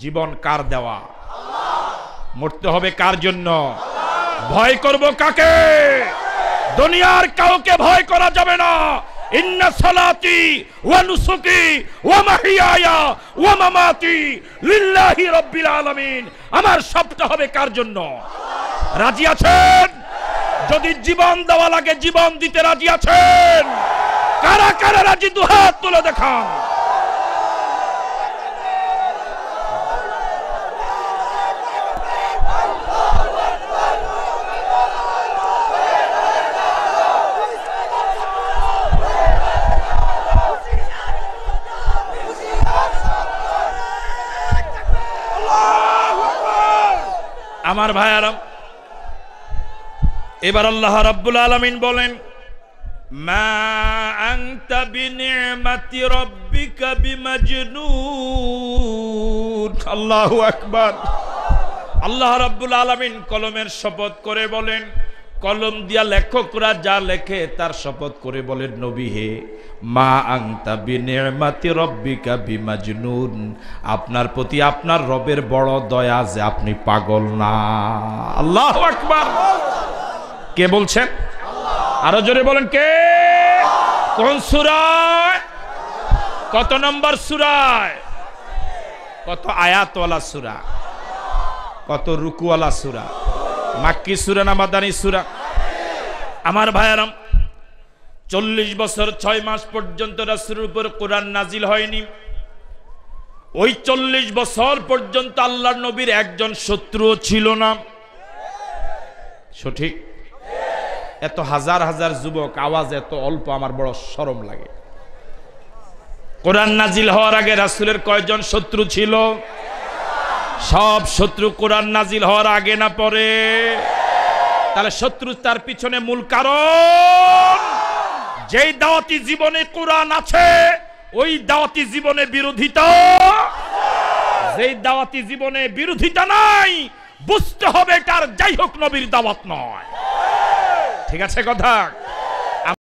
জীবন কার দেওয়া? মরতে হবে কার জন্য? ভয় করব কাকে? দুনিয়ার কাউকে ভয় করা যাবে না। ইন্না সালাতি ওয়া নুসুকি ওয়া মাহিয়ায়া ওয়া মামাতি লিল্লাহি রাব্বিল আলামিন। আমার সবটা হবে কার জন্য? রাজি আছেন? যদি জীবন দেওয়া লাগে, জীবন দিতে রাজি আছেন? কারা কারা রাজি? দুহাত তুলে দেখান। আমার ভাইয়ারাম এবার আল্লাহ রাব্বুল আলামিন বলেন, মা আনতা বিনিমাতি রাব্বিকা বিমাজনুন। আল্লাহু আকবার। আল্লাহ রাব্বুল আলামিন কলমের শপথ করে বলেন কলম দিয়া লেখকরা যা লেখে তার শপথ করে বলেন, নবী হে, মা আংতা বিনিমাতি রব্বিকা বিমাজনুন। আপনার প্রতি আপনার রবের বড় দয়া যে আপনি পাগল না। আল্লাহ আকবার। কে বলছেন? আরও জোরে বলেন, কে? কোন সুরায়? কত নম্বর সুরায়? কত আয়াতওয়ালা সুরা? কত রুকুওয়ালা সুরা? মাক্কি সুরা না মাদানী সুরা? আমার ভাইয়ারাম চল্লিশ বছর ছয় মাস পর্যন্ত রাসুলের উপর কোরআন নাজিল হয়নি। ওই চল্লিশ বছর পর্যন্ত আল্লাহ নবীর একজন শত্রুও ছিল না। সঠিক? এত হাজার হাজার যুবক, আওয়াজ এত অল্প, আমার বড় সরম লাগে। কোরআন নাজিল হওয়ার আগে রাসুলের কয়জন শত্রু ছিল? সব শত্রু কোরআন নাজিল হওয়ার আগে না পরে? তাহলে শত্রু তার পিছনে মূল কারণ। যেই দাওয়াতি জীবনে কোরআন আছে, ওই দাওয়াতি জীবনে বিরোধিতা। যেই দাওয়াতি জীবনে বিরোধিতা নাই, বুঝতে হবে তার যাই হোক নবীর দাওয়াত নয়। ঠিক আছে কথা?